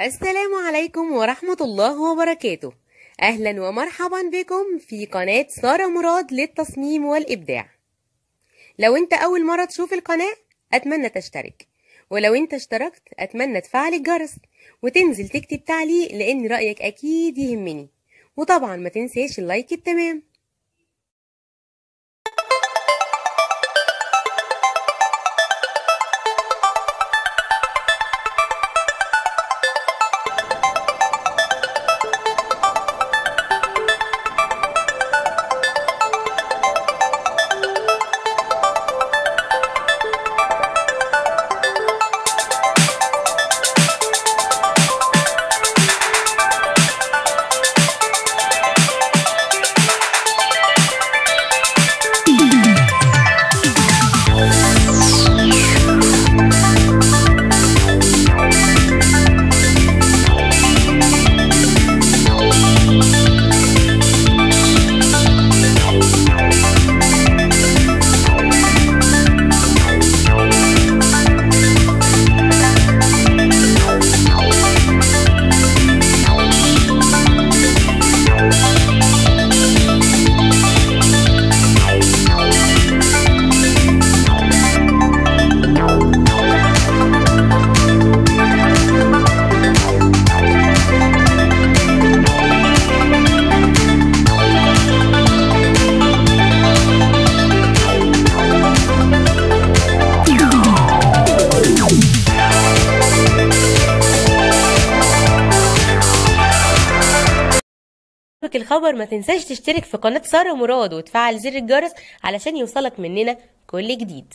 السلام عليكم ورحمة الله وبركاته. أهلا ومرحبا بكم في قناة سارة مراد للتصميم والإبداع. لو أنت أول مرة تشوف القناة أتمنى تشترك. ولو أنت اشتركت أتمنى تفعل الجرس وتنزل تكتب تعليق لأن رأيك أكيد يهمني. وطبعا ما تنساش اللايك التمام. عجبك الخبر. ما تنساش تشترك في قناة سارة مراد وتفعل زر الجرس علشان يوصلك مننا كل جديد.